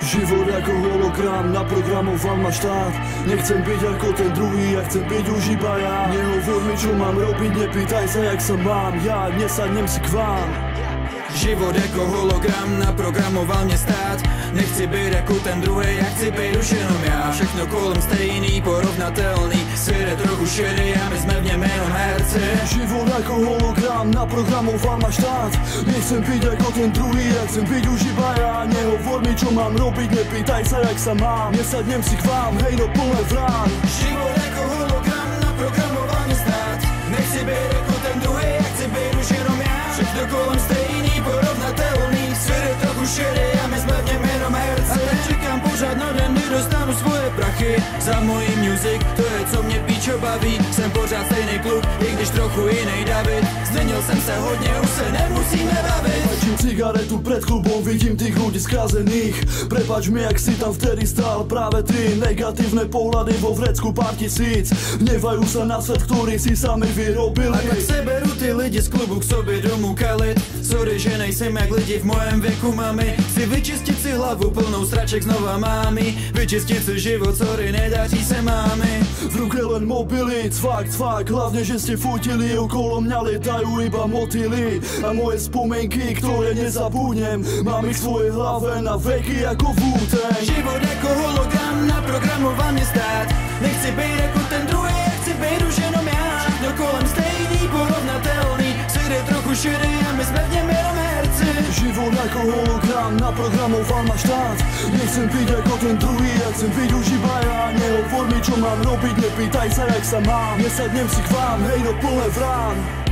jako Život jako hologram, naprogramoval ma štát. Nechcem byť ako ten druhý, ja chcem byť už iba ja Nehovor mi čo mám robiť, nepýtaj sa jak sa mám. Ja nesadnem si k vám Život jako hologram naprogramoval mě stát. Nechci být jako ten druhý, já chci být už jenom já. Všechno kolem stejný, porovnatelný. Svět je trochu šedý a my jsme v něm jenom herci. Život jako hologram, naprogramoval ma štát Nechcem byť ako ten druhý, ja chcem byť už iba ja Nehovor mi čo mám robiť, nepýtaj sa jak sa mám. Nesadnem si k vám, hej no plné vrán Život jako hologram na den, kdy dostanu svoje prachy. Za mojí music, to je co mě píčo baví. Jsem pořád stejný kluk, i když trochu jiný David. Změnil jsem se hodně, už se nemusíme bavit. Pačím cigaretu pred klubom, vidím tých ľudí skazených Prepač mi, jak si tam vtedy stál Práve ty negatívne pohľady vo vrecku pár tisíc. Hnevajú sa na svet, ktorý si sami vyrobili. A tak se beru ty lidi z klubu k sobě domů kalit nejsem jak lidi v mojem věku mami. Chci vyčistit si hlavu plnou sraček znova mámy. Vyčistit si život, sorry, nedaří se mámy. V ruke len mobily, cvak, cvak Hlavne, že ste fotili, okolo mňa lietajú iba motily. A moje spomienky, ktoré nezabudnem Mám ich v svojej hlave na veky ako Wu-Tang Život jako hologram naprogramovaný stát. Nechci být jako ten druhý, chci být už jenom já. Všechno kolem stejný, porovnatelný Je trochu šedý a my jsme v něm jenom herci. Život ako hologram, naprogramoval ma štát Nechcem byť ako ten druhý, ja chcem byť už iba ja Nehovor mi čo mám robiť, nepýtaj sa jak sa mám. Nesadnem si k vám, hej no plné vrán